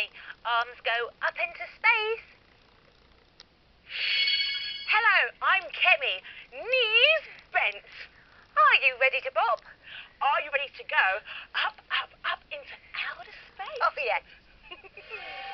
me. Arms go up into space. Hello, I'm Kemi. Knees bent. Are you ready to bob? Are you ready to go up, up, up into outer space? Oh, yes.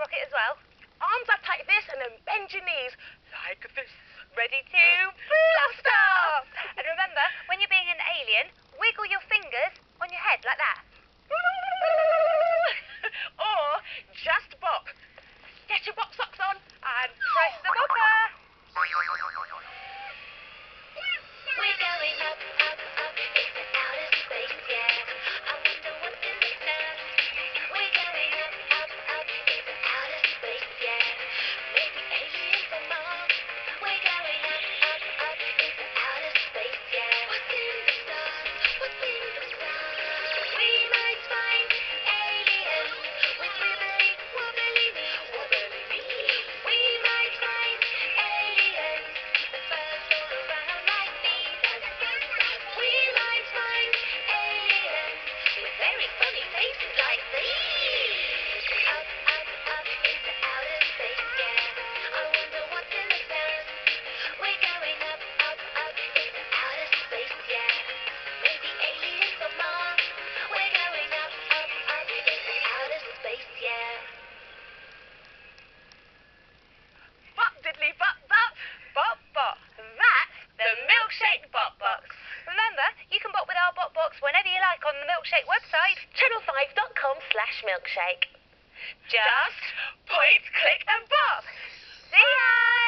rocket as well? anything like these. com slash milkshake. Just point, click and pop. See ya!